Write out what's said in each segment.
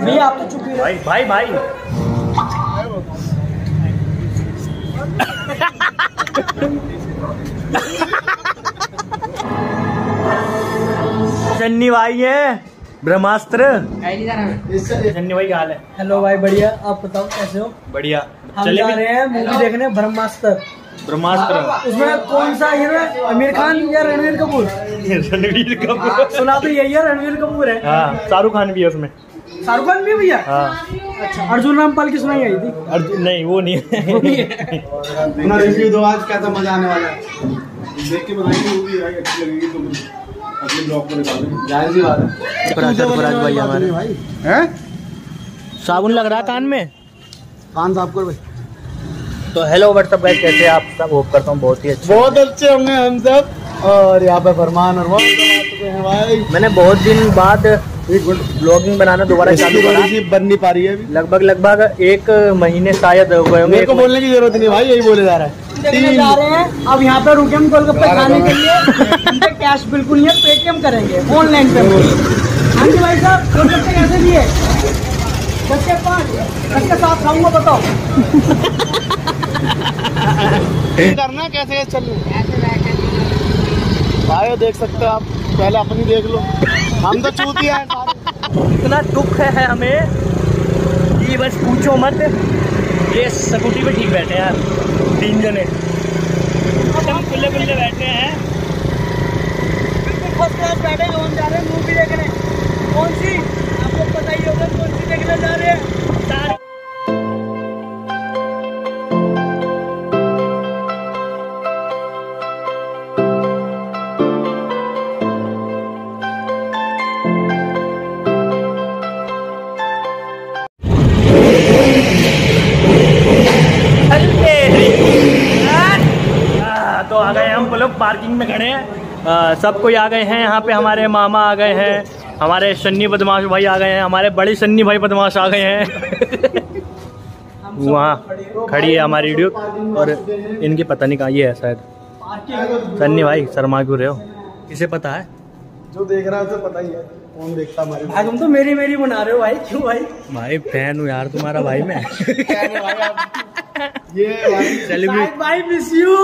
भैया आप तो चुप ही भाई भाई भाई। चन्नी भाई है ब्रह्मास्त्र। चन्नी भाई हाल है। हेलो भाई बढ़िया। आप बताओ कैसे हो? बढ़िया। चले जा रहे हैं मूवी देखने ब्रह्मास्त्र। ब्रह्मास्त्र। उसमें कौन सा हीरो है आमिर खान या रणवीर कपूर? रणवीर कपूर। सुना तो यही है रणवीर कपूर है। हाँ शाहरुख खान भी है उसमें। शाहरुख खान भी भैया? हाँ। अच्छा अर्जुन रामपाल की सुनाई आई थी? अर्जुन नहीं वो नहीं है। अपना रिव्यू दो आज कैसा मज़ा आने वाला है। देख के बताइए मूवी भाई अच्छी लगेगी तो अगले ब्लॉग डालेंगे ज़ाहिर सी बात है। पराशर भाई हमारे। हैं? साबुन लग रहा है कान में? कान साफ़ कर भाई। तो हेलो व्हाट्सअप गाइस कैसे आप? सब होप करता हूँ बहुत ही अच्छे बहुत अच्छे होंगे हम सब। और यहाँ पे फरमान और वो हैं भाई। मैंने बहुत दिन बाद ब्लॉगिंग बनाना दोबारा चालू करा। बन नहीं पा रही है अभी। लगभग लगभग एक महीने शायद हो गए होंगे। मेरे को बोलने की ज़रूरत नहीं भाई यही बोले जा रहा है। जा रहे हैं। अब यहाँ पे रुके हम गोलगप्पे खाने के लिए। कैश बिल्कुल नहीं है पेटीएम करेंगे ऑनलाइन हाँ जी भाई साहब गोलगप्पे कैसे दिए दस के पाँच दस के साथ खाऊँगा बताओ। करना कैसे चल। भाई देख सकते हो आप पहले अपनी देख लो। हम तो चूतिया है इतना दुख है हमें कि बस पूछो मत। ये स्कूटी पे ठीक बैठे हैं यार तीन जने। एकदम खुले खुले बैठे हैं। बिल्कुल फ़र्स्ट क्लास बैठे हैं हम जा रहे हैं? मूवी देखने। कौन सी? आपको पता ही होगा कौन सी देखने जा रहे हैं। में खड़े हैं। सब कोई आ गए हैं। यहाँ पे हमारे मामा आ गए हैं। हमारे सन्नी बदमाश भाई आ गए हैं। हमारे बड़े सन्नी भाई बदमाश आ गए हैं। वहाँ खड़ी है हमारी वीडियो। और इनकी पता नहीं कहाँ ये है शायद। सन्नी भाई शर्मा क्यों रहे हो? किसे पता है? जो देख रहा है उसे पता ही है। कौन देखता हमारे भाई तुम तो मेरी मेरी बना रहे हो भाई। क्यों भाई? भाई फ़ैन हूँ यार तुम्हारा भाई मैं। ये भाई भाई मिस यू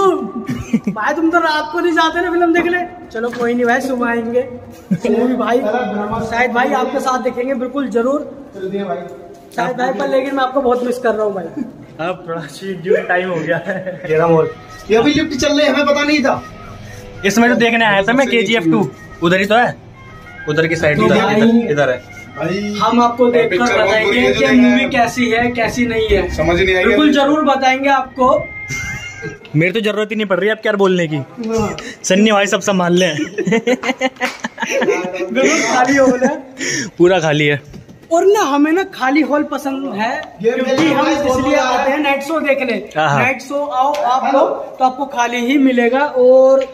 भाई तुम तो रात को नहीं जाते ना फ़िल्म देखने? चलो कोई नहीं भाई सुबह आएँगे। मूवी भाई शायद भाई आपके साथ देखेंगे बिल्कुल ज़रूर। भाई। शायद भाई पर लेकिन मैं आपको बहुत मिस कर रहा हूँ भाई। अब थोड़ा शेड्यूल टाइम हो गया है। ये अभी लिफ्ट चल रही है हमें पता नहीं था। इसमें तो देखने आया था मैं के जी एफ़ टू उधर ही तो है। उधर की साइड तो इधर है। हम आपको देखकर पिक्चर बहुत बताएँगे कि मूवी कैसी है कैसी नहीं है। समझ नहीं आई बिल्कुल ज़रूर बताएँगे आपको। मेरी तो ज़रूरत ही नहीं पड़ रही अब क्या बोलने की। सन्नी भाई सब संभाल ले। बिल्कुल खाली हो पूरा खाली है। और ना हमें ना खाली हॉल पसंद है क्योंकि हम इसलिए आते हैं नाइट शो देखने। हाँ। नाइट शो आओ आप लोग तो आपको खाली ही मिलेगा और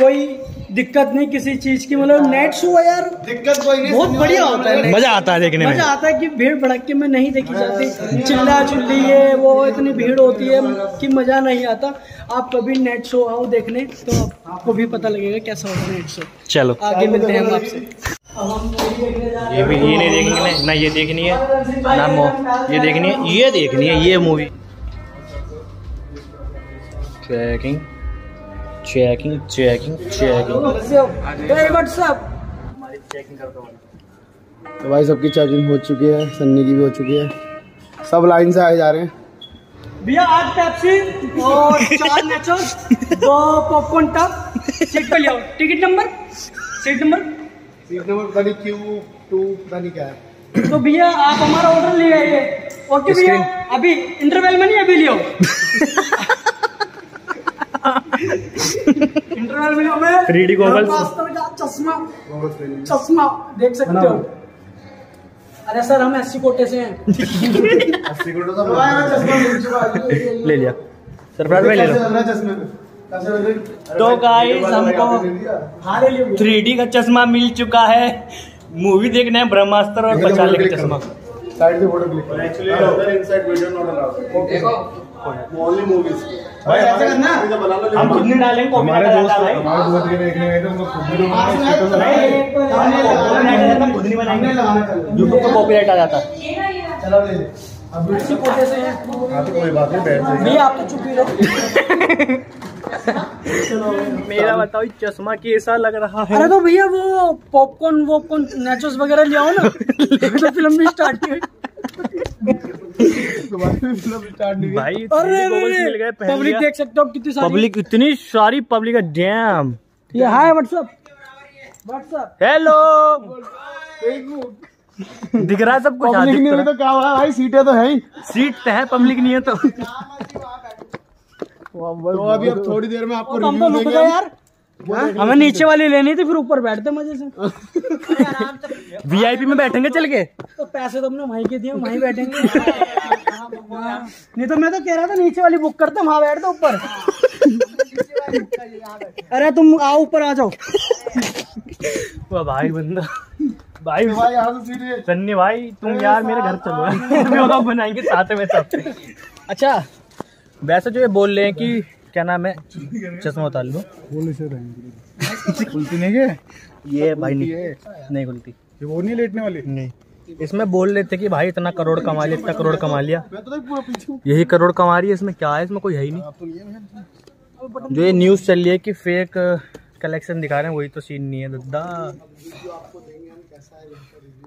कोई दिक्कत नहीं किसी चीज़ की मतलब नाइट शो है यार। दिक्कत कोई नहीं बहुत बढ़िया होता है। मज़ा आता है देखने में। मज़ा आता है कि भीड़ भड़क में नहीं देखी जाती। चिल्ला चिल्ली है वो इतनी भीड़ होती है कि मज़ा नहीं आता। आप कभी नेट शो आओ देखने तो आपको भी पता लगेगा कैसा होता है नेट शो चलो। आगे मिलते हैं हम आपसे। अब हम मूवी देखने जा रहे ये भी ये नहीं देखनी है ना ये देखनी है ना मो ये देखनी है ये देखनी है ये movie checking checking checking checking WhatsApp हमारी चेकिंग तो भाई सबकी चार्जिंग हो चुकी है सन्नी की भी हो चुकी है। सब लाइन से आए जा रहे हैं। भैया आज पेप्सी और चार नेचोस दो पॉपकॉर्न टब सीट पे ले आओ। Ticket number seat number seat number पता नहीं क्यू टू पता नहीं क्या है। तो भैया आप हमारा ऑर्डर ले आइए। ओके भैया अभी इंटरवल में नहीं अभी लियो इंटरवल में लियो मैं 3D goggles। चश्मा? चश्मा देख सकते हो। अरे सर हम एससी कोटे से हैं। है। ले लिया। सरफराज भाई ले लो। कैसे लग रहा चश्मे पे? कैसे लग रहा? है? तो गाइस हमको ले थ्री का चश्मा मिल चुका है। मूवी देखना है ब्रह्मास्त्र और click का चश्मा साइड से photo click actually other inside video not allowed देखो। ओनली मूवीज़ भाई ऐसे करना। हम खुद नहीं डालेंगे हमारे दोस्त हमारे दोस्त के देखने गए थे उनको खुद भी आज लोग मैं तो स्टेटस नहीं, लगाए एक तो नहीं, हमने copyright आ जाता, खुद नहीं बनाएँगे। हमने लगाना कल। यूट्यूब पे कॉपीराइट आ जाता चलो ले ले। अब इसी कोटे से हैं हाँ तो कोई बात नहीं बैठ जाइए। भैया आप तो चुप ही रहो मेरा बताओ चश्मा कैसा लग रहा है? अरे तो भैया वो पॉपकॉर्न वॉपकॉर्न नेचोस वगैरह ले आओ ना। तो फ़िल्म भी स्टार्ट हुई भाई अरे पब्लिक देख सकते हो कितनी सारी पब्लिक इतनी सारी पब्लिक है डैम ये हाय व्हाट्सएप व्हाट्सएप हेलो दिख रहा है सब कुछ हाँ, पब्लिक नहीं तो तो क्या हुआ भाई? सीटें तो है ही। सीट तो है पब्लिक नहीं है तो। तो अभी अब थोड़ी देर में आपको तो रिव्यू रुक देंगे। यार। हमें नीचे वाली लेनी थी फिर ऊपर बैठते मज़े से। वीआईपी में बैठेंगे चल के? तो पैसे तो हमने वहीं के दिए वहीं बैठेंगे। हाँ। नहीं तो मैं तो कह रहा था नीचे वाली बुक करते वहाँ बैठते ऊपर। अरे तुम आओ ऊपर आ जाओ। वाह भाई बंदा। भाई भाई यहाँ से सन्नी भाई तुम यार मेरे घर चलो। बनाएँगे साथ में सब। अच्छा वैसे जो ये बोल रहे हैं कि क्या नाम है? चश्मा उतार लो। खुलती नहीं है? ये भाई नहीं नहीं खुलती। ये वो नहीं लेटने वाली? नहीं। इसमें बोल रहे थे कि भाई इतना करोड़ कमा लिया इतना करोड़ कमा लिया। तो यही करोड़ कमा रही है इसमें क्या है? इसमें कोई है ही नहीं। तो जो ये न्यूज़ चल रही है कि फेक कलेक्शन दिखा रहे हैं वही तो सीन नहीं है दद्दा।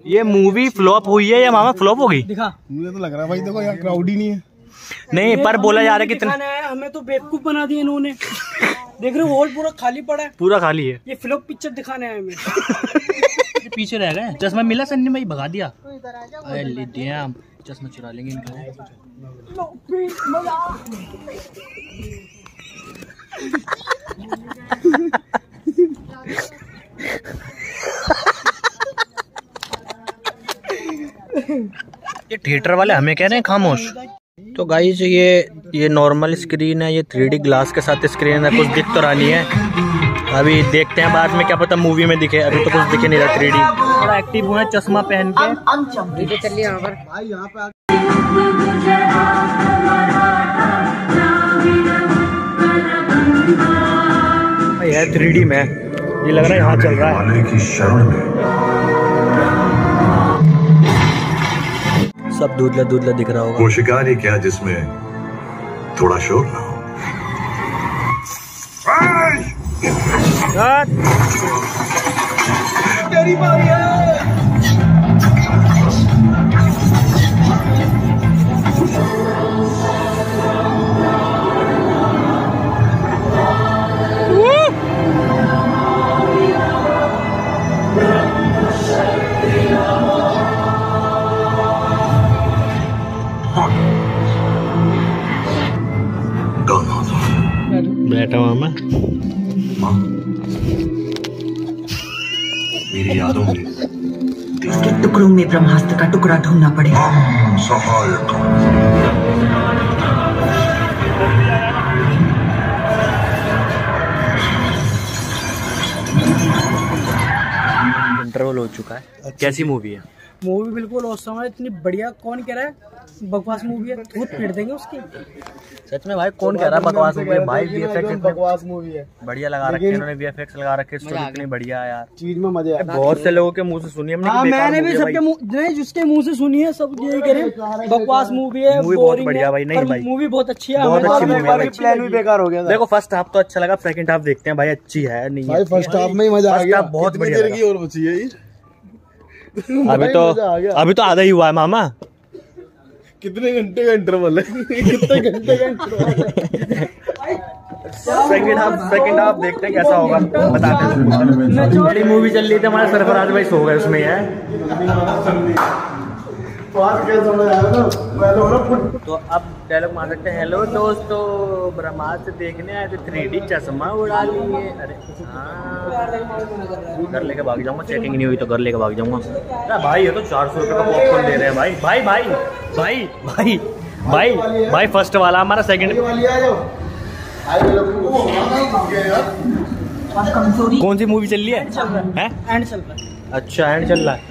ये मूवी फ्लॉप हुई है या मामा फ्लॉप हो गई? दिखा। मुझे तो लग रहा है भाई देखो यहाँ क्राउड ही नहीं है। नहीं पर बोला जा रहा है कि दिखाना हमें तो बेवकूफ़ बना दिया इन्होंने। देख रहे हो हॉल पूरा खाली पड़ा है। पूरा खाली है। ये फ्लॉप पिक्चर दिखाने आए हमें। पीछे रह गए। चश्मा मिला सन्नी भाई? भगा दिया। चश्मा चुरा लेंगे इनका। ये थिएटर वाले हमें कह रहे हैं खामोश। तो गाइस ये ये नॉर्मल स्क्रीन है ये थ्री ग्लास के साथ स्क्रीन है कुछ दिख तो रहा नहीं है। अभी देखते हैं बाद में क्या पता मूवी में दिखे अभी तो कुछ दिखे नहीं रहा थ्री थोड़ा एक्टिव हुए हैं चश्मा पहन के। भाई यहाँ पे आ- भाई है थ्री में। ये लग रहा है यहाँ चल रहा है। सब दूधला दूधला दिख रहा होगा। वो शिकार ही क्या जिसमें थोड़ा शोर ना हो। कौन माँ। मेरी यादों में उसके टुकड़ों में ब्रह्मास्त्र का टुकड़ा ढूंढना पड़ेगा। सहायक। इंटरवल हो चुका है। अच्छा। कैसी मूवी है? मूवी बिल्कुल औसम है। इतनी बढ़िया कौन कह रहा है? बकवास मूवी है। धूत पीट देंगे उसकी। सच में भाई कौन कह रहा है बकवास मूवी है? भाई वीएफएक्स इतने बकवास मूवी है। बढ़िया लगा रखे इन्होंने वीएफएक्स लगा रखे स्टोरी इतनी बढ़िया है यार। चीज़ में मज़े आए बहुत से लोगों के मुँह से सुनी हमने हाँ मैंने भी सबके मुँह नहीं जिसके मुँह से सुनी है सब यही कह रहे हैं, बकवास मूवी है Movie बहुत बढ़िया भाई, नहीं भाई। मूवी बहुत अच्छी है बहुत अच्छी बार है प्लान भी बेकार हो गया था। देखो फ़र्स्ट हाफ़ तो अच्छा लगा सेकंड हाफ़ देखते हैं भाई अच्छी है नहीं भाई फ़र्स्ट हाफ़ में ही मज़ा आ गया। बहुत बढ़िया। और बची है ये? अभी तो। अभी तो आधा ही हुआ है मामा। कितने घंटे का इंटरवल है? कितने घंटे का interval second half second half देखते हैं कैसा होगा। बताते हैं। बड़ी मूवी चल रही थी हमारे सरफराज भाई सो गए उसमें है बात क्या समझ आया ना पहले हो ना तो अब डायलॉग मार सकते हैं। हेलो दोस्तों ब्रह्मास्त्र देखने आए थे थ्री डी चश्मा उड़ा लिए। अरे हाँ। घर लेके भाग जाऊँगा चेकिंग नहीं हुई तो घर लेके भाग जाऊँगा। अरे भाई ये तो चार सौ रुपये का पॉपकॉर्न दे रहे हैं भाई। भाई भाई भाई भाई भाई भाई फ़र्स्ट वाला हमारा सेकंड कौन सी मूवी चल रही है? एंड चल रहा है। अच्छा एंड चल रहा है।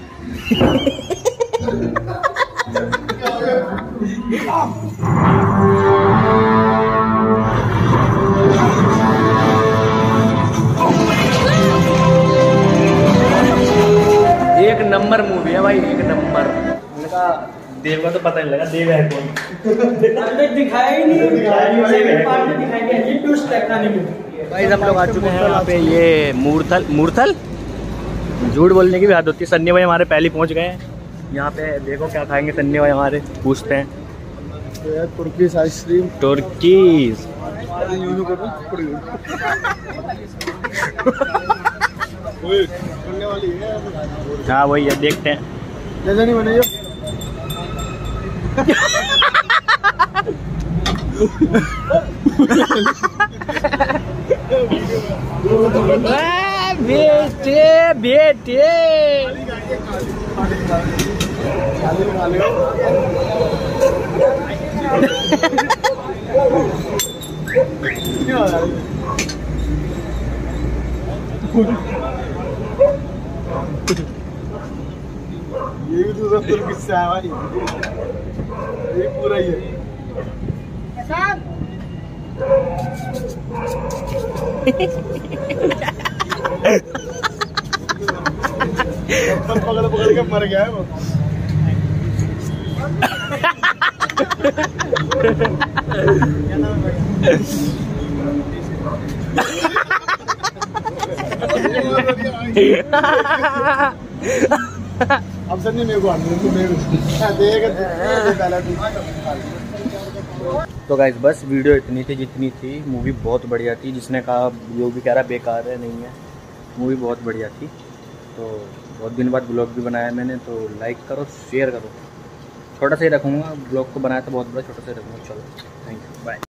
एक नंबर मूवी है भाई एक नंबर। देव का तो पता नहीं लगा देव है कौन? दिखाया नहीं। दिखाया भाई। हम लोग आ चुके हैं यहाँ पे ये मूर्थल मूर्थल झूठ बोलने की भी आदत होती है। सन्नी भाई हमारे पहले पहुँच गए हैं। यहाँ पे देखो क्या खाएँगे सन्नी भाई हमारे पूछते हैं। तुर्की आइसक्रीम तुर्कीज हाँ वही है देखते हैं। जैसा नहीं बनाइए बेटे बेटे। ये भी दूसरा तुर्की से आया भाई। ये पूरा ही है। पकड़ पकड़ के मर गया है वो। अब सर नहीं, मेरे को तू गाइस बस वीडियो इतनी थी जितनी थी मूवी बहुत बढ़िया थी, जिसने कहा, जो भी कह रहा बेकार है, नहीं है मूवी बहुत बढ़िया थी। तो बहुत दिन बाद ब्लॉग भी बनाया मैंने तो लाइक करो शेयर करो। छोटा सा ही रखूँगा ब्लॉग को बनाया तो बहुत बड़ा, छोटा सा ही रखूँगा। चलो थैंक यू बाय